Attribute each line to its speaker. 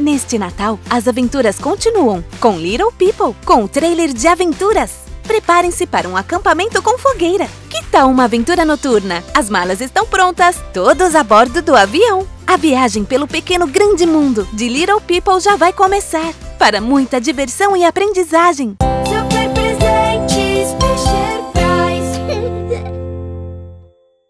Speaker 1: Neste Natal, as aventuras continuam com Little People, com o trailer de aventuras. Preparem-se para um acampamento com fogueira. Que tal uma aventura noturna? As malas estão prontas, todos a bordo do avião. A viagem pelo pequeno grande mundo de Little People já vai começar. Para muita diversão e aprendizagem.